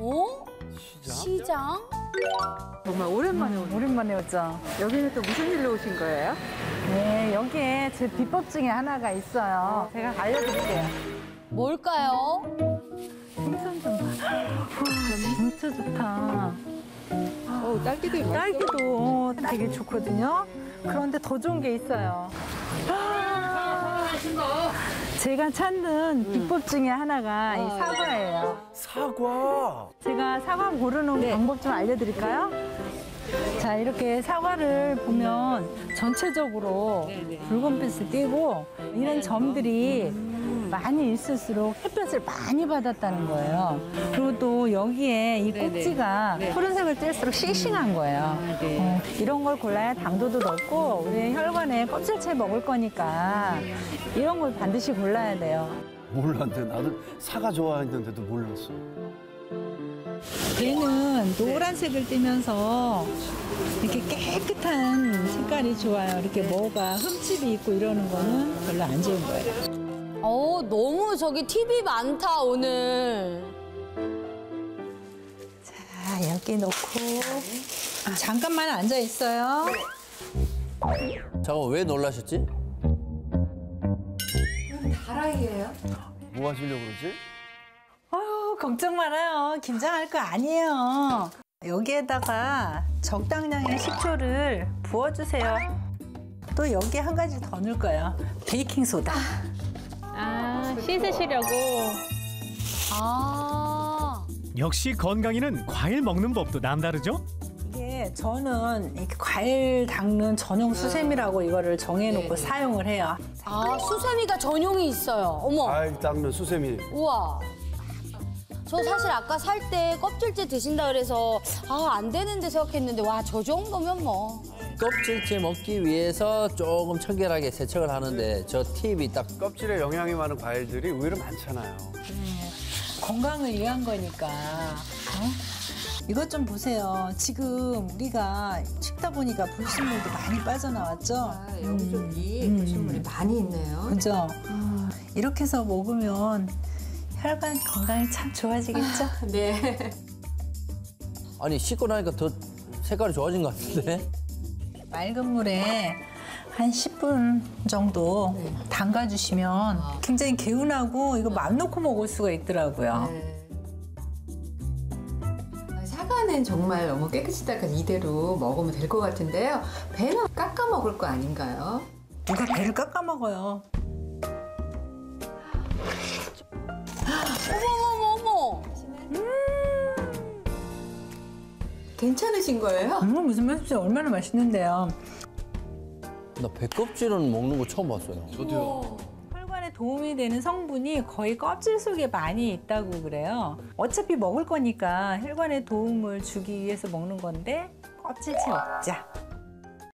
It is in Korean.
어? 시장? 정말 오랜만에 음, 오랜만에 오죠. 여기는 또 무슨 일로 오신 거예요? 네, 여기에 제 비법 중에 하나가 있어요. 제가 알려드릴게요. 뭘까요? 생선 좀 봐. 와, 진짜 좋다. 어, 딸기도 있어요. 딸기도 되게 좋거든요. 그런데 더 좋은 게 있어요. 제가 찾는 비법 중에 하나가 이 사과예요. 사과. 제가 사과 고르는 방법 좀 알려드릴까요? 자, 이렇게 사과를 보면 전체적으로 붉은빛을 띠고 이런 점들이 많이 있을수록 햇볕을 많이 받았다는 거예요. 그리고 또 여기에 이 꼭지가 푸른색을 띨수록 싱싱한 거예요. 어, 이런 걸 골라야 당도도 높고 우리 혈관에 껍질째 먹을 거니까 이런 걸 반드시 골라야 돼요. 몰랐는데 나도 사과 좋아했는데도 몰랐어. 얘는 노란색을 띠면서 이렇게 깨끗한 색깔이 좋아요. 이렇게 뭐가 흠집이 있고 이러는 거는 별로 안 좋은 거예요. 어, 너무 저기 팁이 많다, 오늘. 자, 여기 놓고 아, 잠깐만 앉아 있어요. 잠깐 왜 놀라셨지? 뭐 하시려고 그러지? 아유, 걱정 말아요. 긴장할 거 아니에요. 여기에다가 적당량의 식초를 부어주세요. 또 여기 한 가지 더 넣을 거예요. 베이킹 소다. 아, 씻으시려고. 아. 역시 건강에는 과일 먹는 법도 남다르죠? 이게 저는 이렇게 과일 닦는 전용 수세미라고 이거를 정해놓고 사용을 해요. 아, 수세미가 전용이 있어요. 어머. 과일 닦는 수세미. 우와. 저 사실 아까 살 때 껍질째 드신다 그래서 아, 안 되는데 생각했는데 와, 저 정도면 뭐. 껍질째 먹기 위해서 조금 청결하게 세척을 하는데 저 팁이 딱 껍질에 영양이 많은 과일들이 의외로 많잖아요. 건강을 위한 거니까. 어? 이것 좀 보세요. 지금 우리가 찍다 보니까 불순물도 많이 빠져나왔죠? 아, 여기저기 불순물이 많이 있네요. 그죠? 이렇게 해서 먹으면 혈관 건강이 참 좋아지겠죠? 네. 아니 씻고 나니까 더 색깔이 좋아진 것 같은데? 맑은 물에 한 10분 정도 담가주시면 굉장히 개운하고 이거 맘 놓고 먹을 수가 있더라고요. 아, 사과는 정말 너무 깨끗이 닦아서 이대로 먹으면 될 것 같은데요. 배는 깎아 먹을 거 아닌가요? 누가 배를 깎아 먹어요? 괜찮으신 거예요? 음, 무슨 말씀이세요? 얼마나 맛있는데요. 나 배껍질은 먹는 거 처음 봤어요. 저도요. 혈관에 도움이 되는 성분이 거의 껍질 속에 많이 있다고 그래요. 어차피 먹을 거니까 혈관에 도움을 주기 위해서 먹는 건데 껍질째 먹자.